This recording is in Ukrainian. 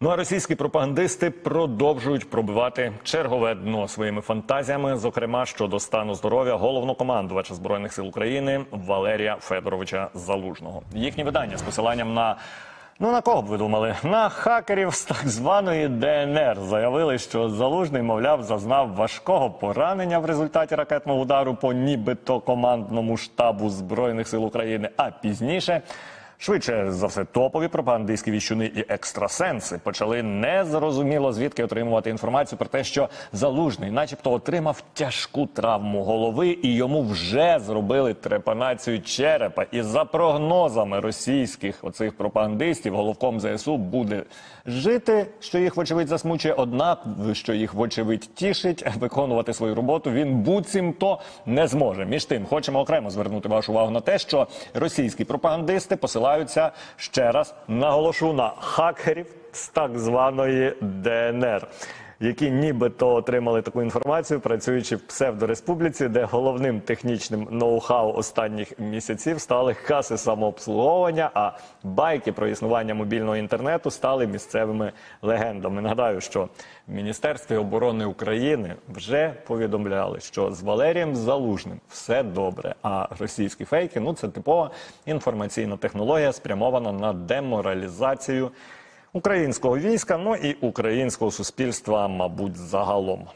Ну а російські пропагандисти продовжують пробивати чергове дно своїми фантазіями, зокрема щодо стану здоров'я головнокомандувача збройних сил України Валерія Федоровича Залужного. Їхні видання з посиланням на ну на кого б ви думали? На хакерів з так званої ДНР заявили, що залужний, мовляв, зазнав важкого поранення в результаті ракетного удару по нібито командному штабу збройних сил України. А пізніше. Швидше за все, топові пропагандистські віщуни і екстрасенси почали незрозуміло звідки отримувати інформацію про те, що залужний, начебто, отримав тяжку травму голови, і йому вже зробили трепанацію черепа. І за прогнозами російських оцих пропагандистів, головком ЗСУ буде жити, що їх вочевидь засмучує. Однак, що їх вочевидь тішить, виконувати свою роботу він буцімто не зможе. Між тим, хочемо окремо звернути вашу увагу на те, що російські пропагандисти посилаються ще раз наголошу на хакерів з так званої ДНР. Які нібито отримали таку інформацію, працюючи в псевдореспубліці, де головним технічним ноу-хау останніх місяців стали каси самообслуговування, а байки про існування мобільного інтернету стали місцевими легендами. Нагадаю, що в Міністерстві оборони України вже повідомляли, що з Валерієм Залужним все добре. А російські фейки ну це типова інформаційна технологія, спрямована на деморалізацію українського війська, ну і українського суспільства, мабуть, загалом.